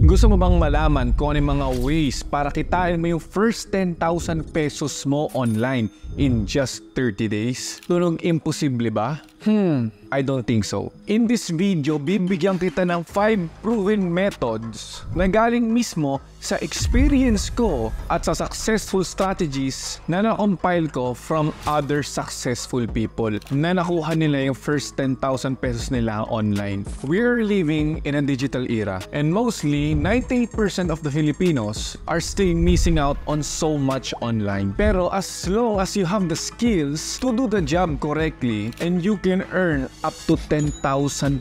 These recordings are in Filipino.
Gusto mo bang malaman kung ano mga ways para kitain mo yung first 10,000 pesos mo online in just 30 days? Tunog imposible ba? Hmm, I don't think so. In this video, bibigyan kita ng 5 proven methods na galing mismo sa experience ko at sa successful strategies na na-compile ko from other successful people na nakuha nila yung first 10,000 pesos nila online. We're living in a digital era and mostly 98% of the Filipinos are still missing out on so much online. Pero as long as you have the skills to do the job correctly and you can earn up to 10,000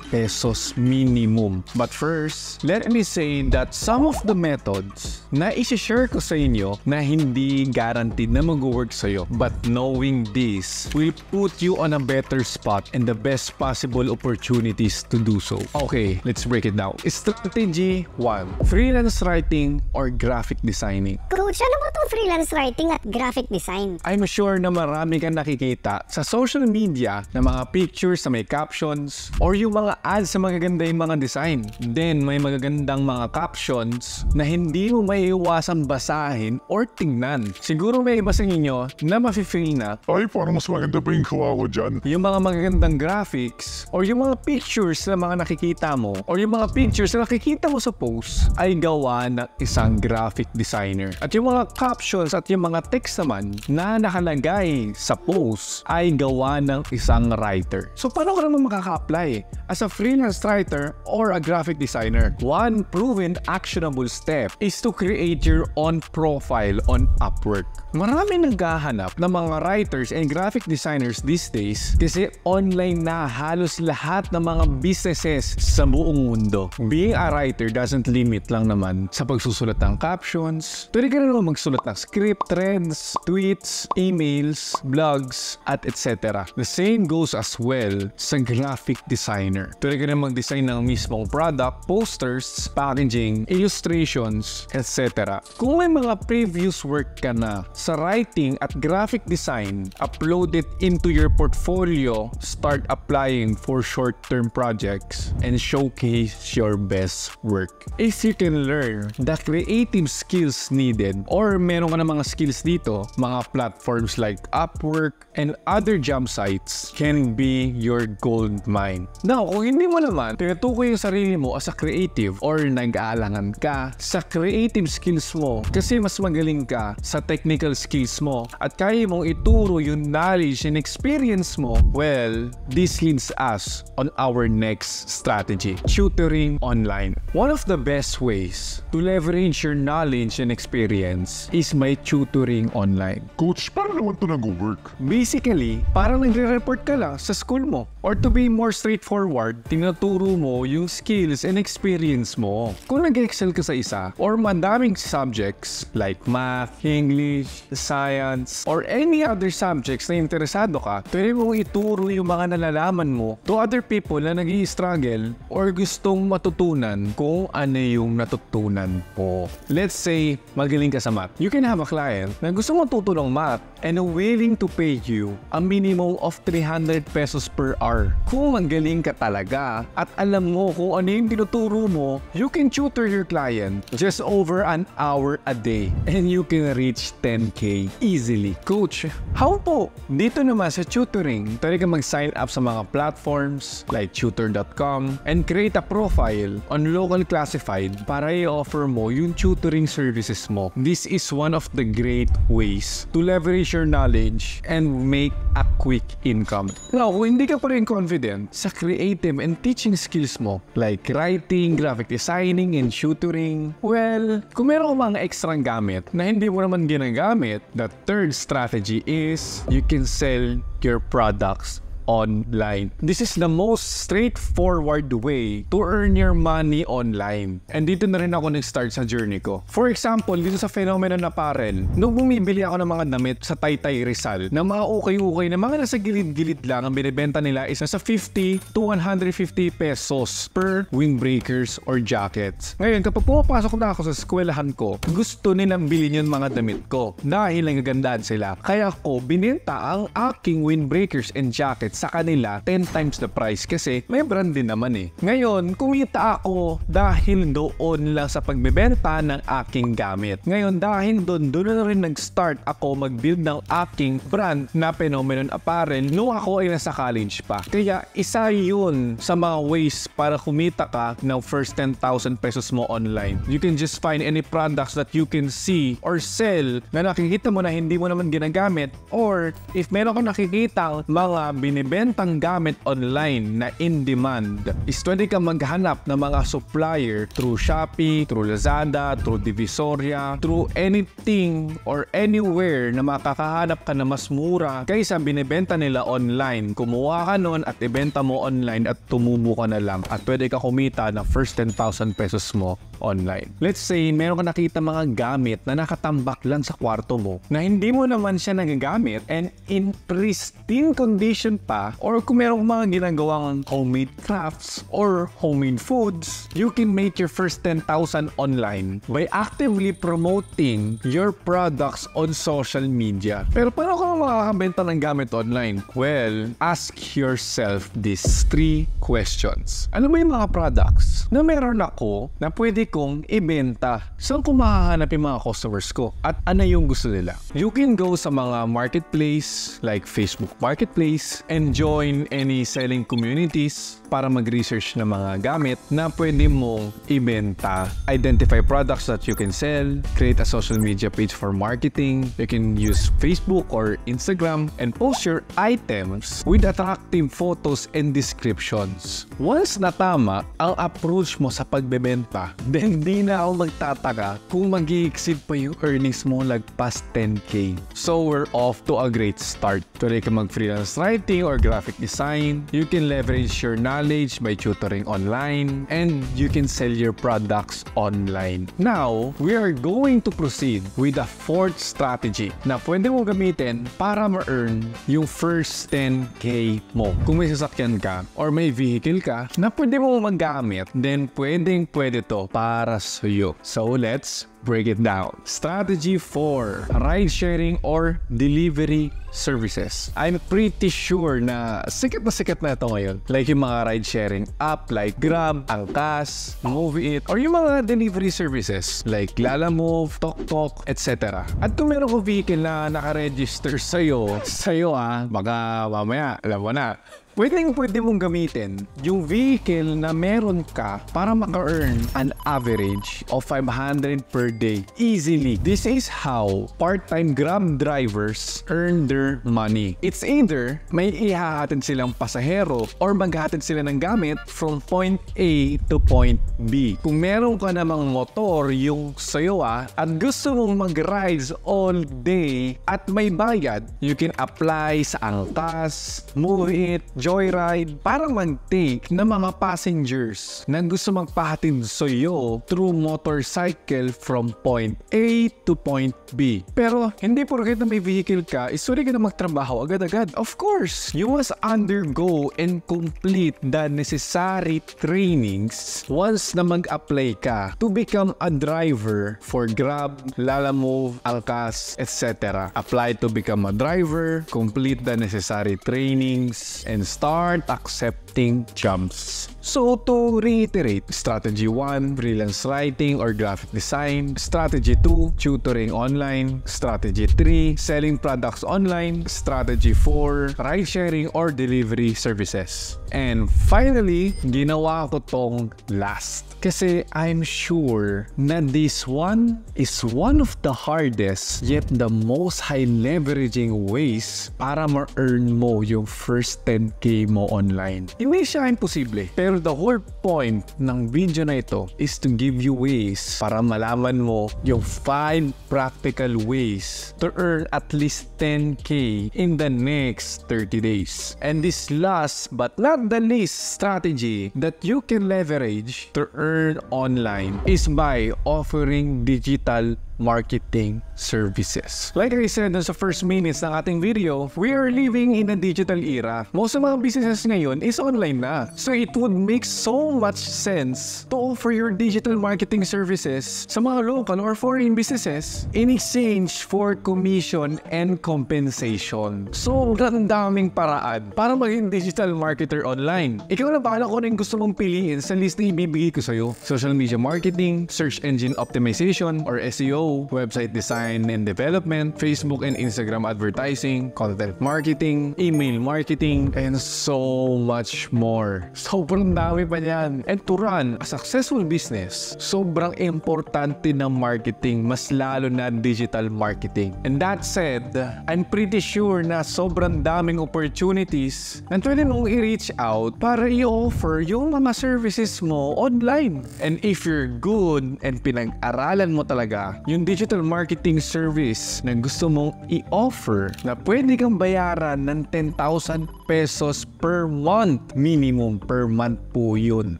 pesos minimum. But first, let me say that some of the methods na isi-share ko sa inyo na hindi guaranteed na mag-work sa'yo. But knowing this will put you on a better spot and the best possible opportunities to do so. Okay, let's break it down. Strategy 1. Freelance writing or graphic designing. Coach, ano ba itong freelance writing at graphic design? I'm sure na marami kang nakikita sa social media na mga pictures na may captions or yung mga ads sa magaganda yung mga design. Then may magagandang mga captions na hindi mo maiiwasang basahin or tingnan. Siguro may iba sa inyo na mafe-feel na Ay, parang mas maganda pa yung gawa ko dyan. yung mga magagandang graphics or yung mga pictures na mga nakikita mo or yung mga pictures na nakikita mo sa post ay gawa ng isang graphic designer. At yung mga captions at yung mga text naman na nakalagay sa post ay gawa ng isang writer. So paano ka naman makaka-apply as a freelance writer or a graphic designer? One proven actionable step is to create your own profile on Upwork. Marami naghahanap ng mga writers and graphic designers these days kasi online na halos lahat ng mga businesses sa buong mundo. Being a writer doesn't limit lang naman sa pagsusulat ng captions. Pwede ka rin magsulat ng script, trends, tweets, emails, blogs, at etc. The same goes as well sa graphic designer. Pwede ka rin mag-design ng mismong product, posters, packaging, illustrations, etc. Kung may mga previous work ka na sa writing at graphic design, upload it into your portfolio, start applying for short-term projects, and showcase your best work. If you can learn the creative skills needed or meron ka na mga skills dito, mga platforms like Upwork and other job sites can be your gold mine. Now, kung hindi mo naman tinutukoy yung sarili mo as a creative or nag-aalangan ka sa creative skills mo kasi mas magaling ka sa technical skills mo at kaya mong ituro yung knowledge and experience mo, well, this leads us on our next strategy, tutoring online. One of the best ways to leverage your knowledge and experience is my tutoring online. Coach, paano naman to nag-work? Basically, parang nagre-report ka lang sa school mo. Or to be more straightforward, tinuturo mo yung skills and experience mo. Kung nag-excel ka sa isa, or madaming subjects like math, English, science, or any other subjects na interesado ka, pwede mong ituro yung mga nalalaman mo to other people na nag struggle or gustong matutunan kung ano yung natutunan mo. Let's say, magaling ka sa math. You can have a client na gusto mong tutulong math and willing to pay you a minimum of 300 pesos per hour. Kung magaling ka talaga at alam mo kung ano yung tinuturo mo, you can tutor your client just over an hour a day and you can reach 10k easily. Coach, how po? Dito naman sa tutoring, pwede ka mag-sign up sa mga platforms like tutor.com and create a profile on local classified para i-offer mo yung tutoring services mo. This is one of the great ways to leverage your knowledge and make a quick income. Now, kung hindi ka pa rin confident sa creative and teaching skills mo like writing, graphic designing, and tutoring, well, kung meron ka mga extra gamit na hindi mo naman ginagamit, the third strategy is you can sell your products online. This is the most straightforward way to earn your money online. And dito na rin ako nag-start sa journey ko. For example, dito sa Phenomenon Apparel, nung bumibili ako ng mga damit sa Taytay Rizal, na mga okay-okay na mga nasa gilid-gilid lang, ang binibenta nila is nasa 50 to 150 pesos per windbreakers or jackets. Ngayon, kapag pumapasok na ako sa eskwelahan ko, gusto nilang bilhin yung mga damit ko dahil nagagandaan sila. Kaya ko binenta ang aking windbreakers and jackets sa kanila 10 times the price kasi may brand din naman eh. Ngayon, kumita ako dahil doon lang sa pagbebenta ng aking gamit. Ngayon, dahil doon, doon na rin nag-start ako mag-build ng aking brand na Phenomenon Apparel nung ako ay nasa college pa. Kaya isa yun sa mga ways para kumita ka ng first 10,000 pesos mo online. You can just find any products that you can see or sell na nakikita mo na hindi mo naman ginagamit or if meron kang nakikita mga binibentang gamit online na in demand is pwede kang maghanap ng mga supplier through Shopee, through Lazada, through Divisoria, through anything or anywhere na makakahanap ka na mas mura kaysa binibenta nila online. Kumuha ka nun at ibenta mo online at tumubo ka na lang at pwede ka kumita na first 10,000 pesos mo online. Let's say, meron ka nakita mga gamit na nakatambak lang sa kwarto mo na hindi mo naman siya nagagamit and in pristine condition pa or kung meron mga ginagawang homemade crafts or homemade foods, you can make your first 10,000 online by actively promoting your products on social media. Pero paano ka makakabenta ng gamit online? Well, ask yourself these three questions. Ano ba yung mga products na meron ako na pwede kong ibenta? Saan ko makahanap yung mga customers ko? At ano yung gusto nila? You can go sa mga marketplace like Facebook Marketplace and join any selling communities para mag-research ng mga gamit na pwede mong ibenta. Identify products that you can sell, create a social media page for marketing. You can use Facebook or Instagram and post your items with attractive photos and descriptions. Once natama ang approach mo sa pagbebenta, then di na ako magtataka kung mag exceed pa yung earnings mo lagpas 10k. So we're off to a great start. Tuloy ka mag-freelance writing or graphic design. You can leverage your knowledge by tutoring online and you can sell your products online. Now, we are going to proceed with the fourth strategy na pwede mo gamitin para ma-earn yung first 10k mo. Kung may sasakyan ka or may vehicle ka na pwede mo magamit, then pwedeng pwede to para sa'yo. So let's break it down. Strategy 4. Ride sharing or delivery services. I'm pretty sure na sikat na sikat na ito ngayon. Like yung mga ride sharing app like Grab, Angkas, Movie It, or yung mga delivery services like Lalamove, TokTok, etc. At kung meron ko vehicle na nakaregister sa'yo, sa'yo ah, baka mamaya, alam mo na, Pwedeng pwede mong gamitin yung vehicle na meron ka para maka-earn an average of 500 per day easily. This is how part-time Grab drivers earn their money. It's either may ihahatid silang pasahero or maghatid sila ng gamit from point A to point B. Kung meron ka namang motor yung sayo ah, at gusto mong mag-rides all day at may bayad, you can apply sa Angkas, Move It, Joyride para mag-take ng mga passengers na gusto magpahatid sa iyo through motorcycle from point A to point B. Pero hindi porket na may vehicle ka, isuri ka na magtrabaho agad-agad. Of course, you must undergo and complete the necessary trainings once na mag-apply ka to become a driver for Grab, Lalamove, Alcas, etc. Apply to become a driver, complete the necessary trainings, and start accepting jumps. So to reiterate, strategy 1, freelance writing or graphic design, strategy 2, tutoring online, strategy 3, selling products online, strategy 4, ride sharing or delivery services. And finally, ginawa ko tong last. Kasi I'm sure na this one is one of the hardest yet the most high leveraging ways para ma-earn mo yung first 10k mo online. Hindi siya imposible. Pero the whole point ng video na ito is to give you ways para malaman mo yung 5 practical ways to earn at least 10k in the next 30 days. And this last but not the least strategy that you can leverage to earn online is by offering digital marketing services. Like I said dun sa first minutes ng ating video, we are living in a digital era. Most of mga businesses ngayon is online na. So it would make so much sense to offer your digital marketing services sa mga local or foreign businesses in exchange for commission and compensation. So, ang daming paraan para maging digital marketer online. Ikaw na bahala kung ano gusto mong piliin sa list na ibibigay ko sa'yo. Social media marketing, search engine optimization or SEO, website design and development, Facebook and Instagram advertising, content marketing, email marketing, and so much more. Sobrang dami pa yan. And to run a successful business, sobrang importante ng marketing, mas lalo na digital marketing. And that said, I'm pretty sure na sobrang daming opportunities na pwede mong i-reach out para i-offer yung mga services mo online. And if you're good and pinag-aralan mo talaga yung digital marketing service na gusto mong i-offer na pwede kang bayaran ng 10,000 pesos per month. Minimum per month po yun.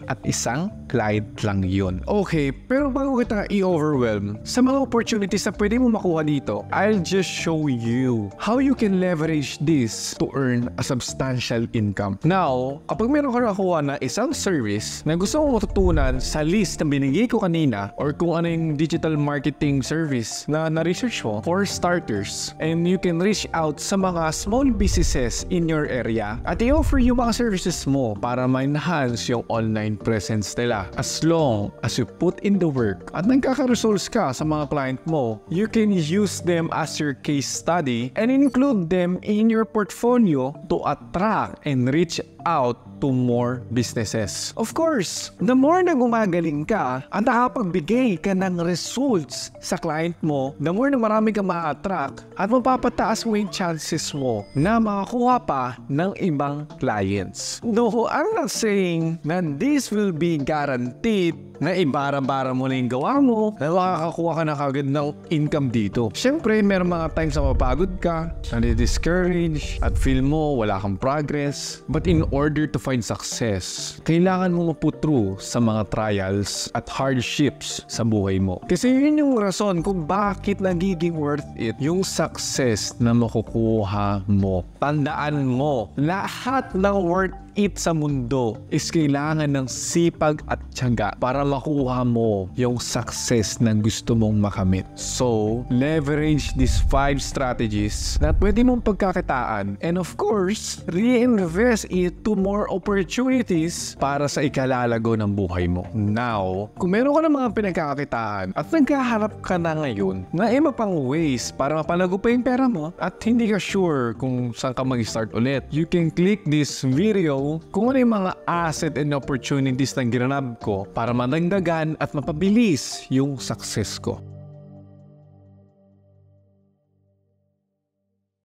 At isang client lang yun. Okay, pero bago kita i-overwhelm sa mga opportunities na pwede mo makuha dito, I'll just show you how you can leverage this to earn a substantial income. Now, kapag meron ka nakuha na isang service na gusto mong matutunan sa list na binigay ko kanina or kung ano yung digital marketing service na na-research mo for starters and you can reach out sa mga small businesses in your area at i-offer yung mga services mo para ma-enhance yung online presence nila. As long as you put in the work at nagkaka-results ka sa mga client mo, you can use them as your case study and include them in your portfolio to attract and reach out to more businesses. Of course, the more na gumagaling ka at nakapagbigay ka ng results sa client mo, the more na marami ka ma-attract at mapapataas mo yung chances mo na makakuha pa ng ibang clients. No, I'm not saying na this will be guaranteed garantit na ibara-bara mo na yung gawa mo na makakakuha ka na kagad ng income dito. Siyempre, meron mga times na mapagod ka, nadi-discourage, at feel mo wala kang progress. But in order to find success, kailangan mo maput through sa mga trials at hardships sa buhay mo. Kasi yun yung rason kung bakit nagiging worth it yung success na makukuha mo. Tandaan mo, lahat ng worth it sa mundo is kailangan ng sipag at tiyaga para makuha mo yung success na gusto mong makamit. So, leverage these five strategies na pwede mong pagkakitaan and of course, reinvest it more opportunities para sa ikalalago ng buhay mo. Now, kung meron ka ng mga pinagkakakitaan at nagkaharap ka na ngayon na iba pang ways para mapalago pa yung pera mo at hindi ka sure kung saan ka mag-start ulit, you can click this video kung ano yung mga asset and opportunities na ginanab ko para madagdagan at mapabilis yung success ko.